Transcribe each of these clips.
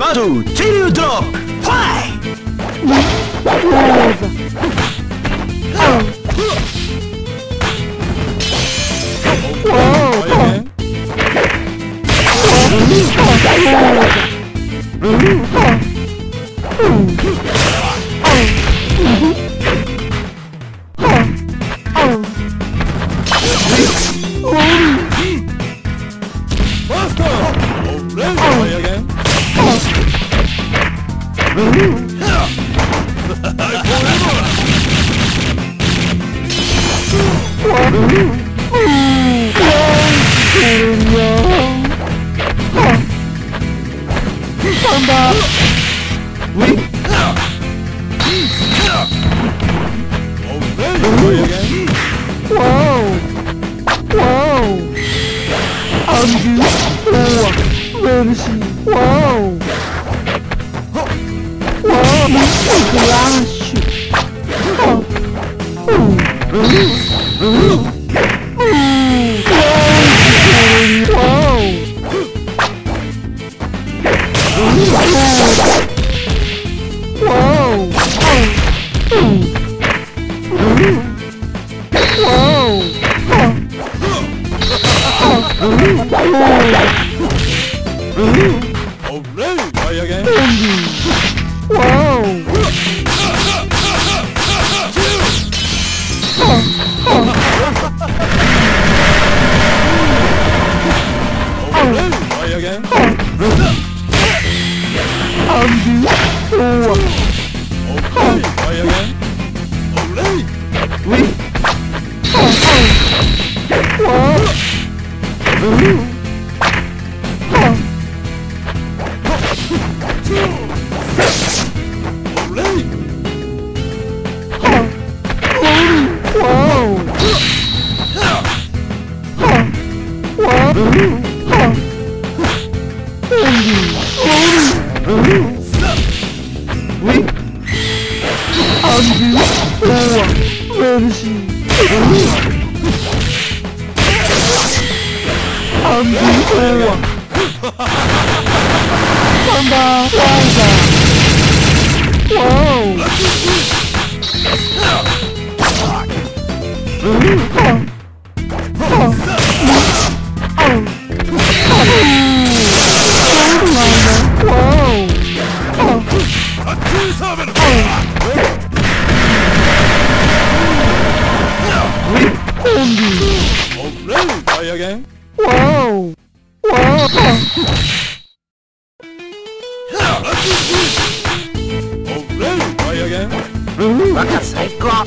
Battle till you drop! Fly! Move! Move! Caramba! Ui! Uau! Uau! Andi! Boa! Mercy! Uau! Uau! Muito relaxo! Oh! Uh! Uh! Uh! Whoa! Whoa! Look at safe crop.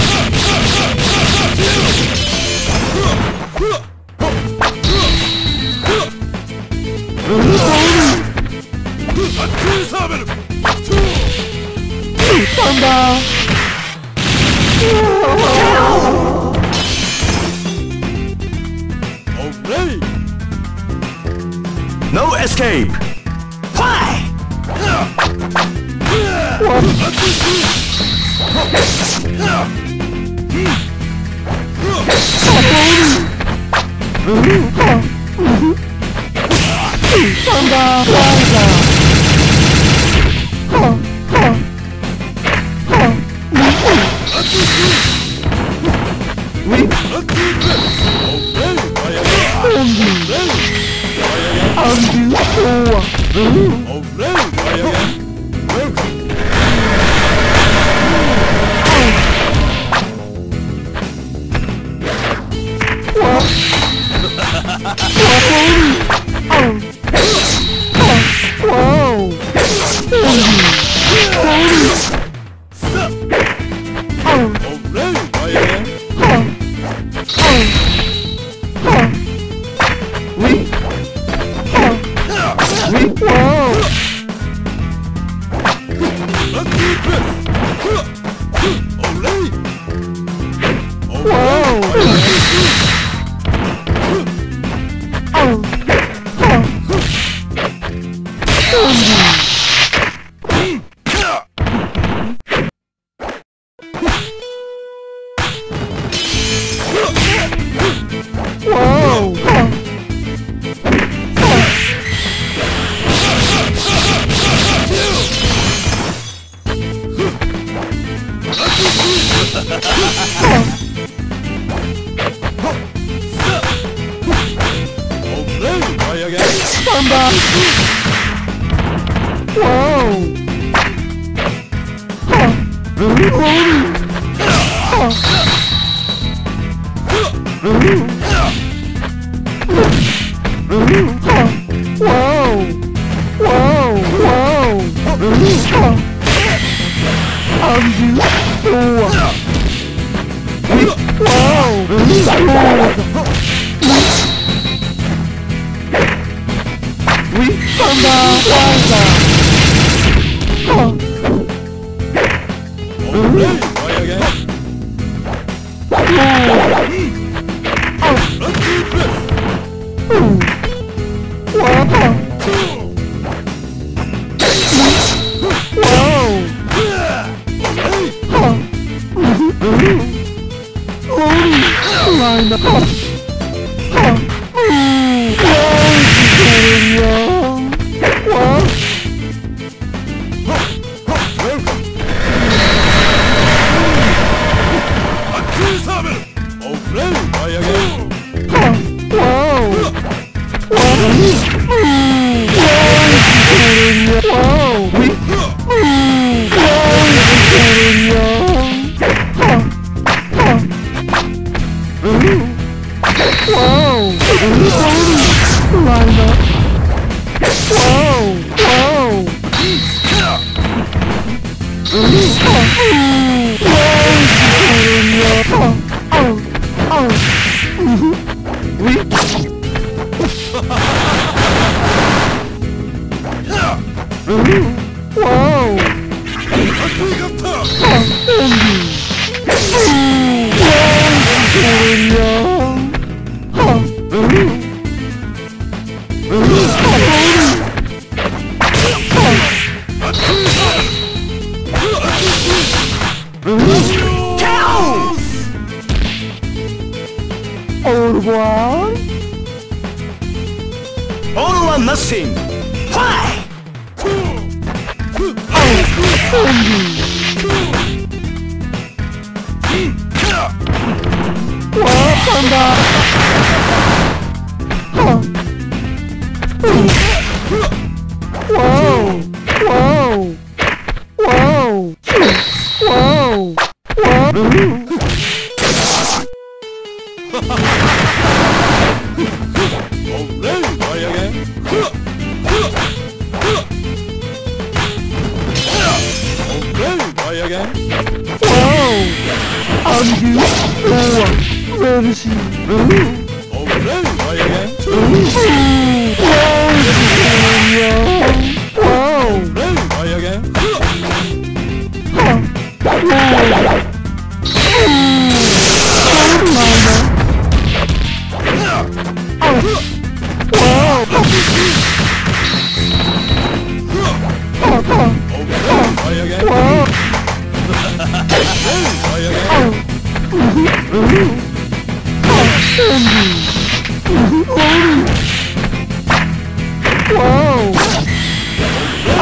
No escape! Why? Thunder! Thunder! Oh, Oh, you okay? Bamba! Wow! Blue body! Blue! Linda. Ooh. Whoa! Au revoir! Nothing! Fight! ンだ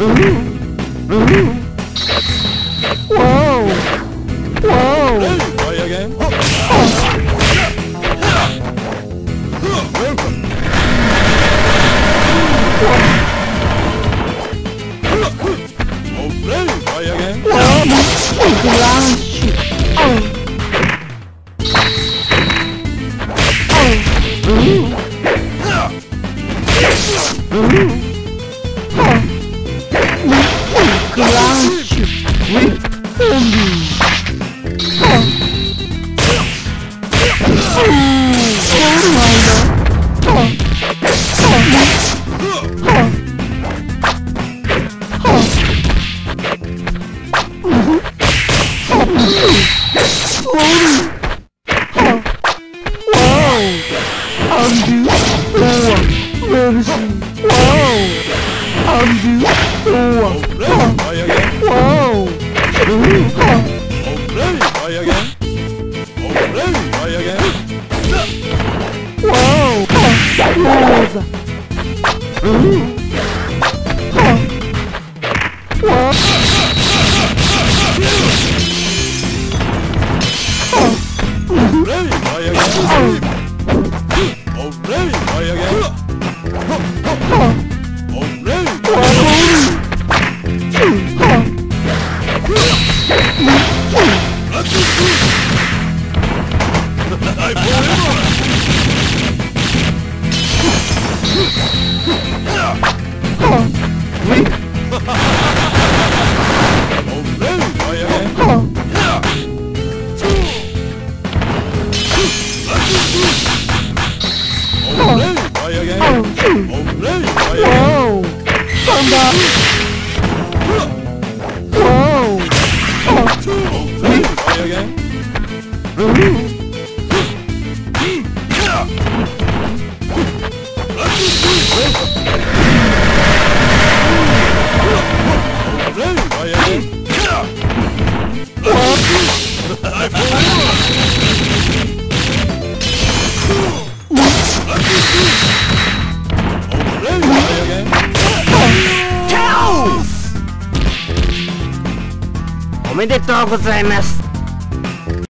Whoa! Whoa! Play again? Welcome! Oh, play again? Whoa! Round めでとうございます。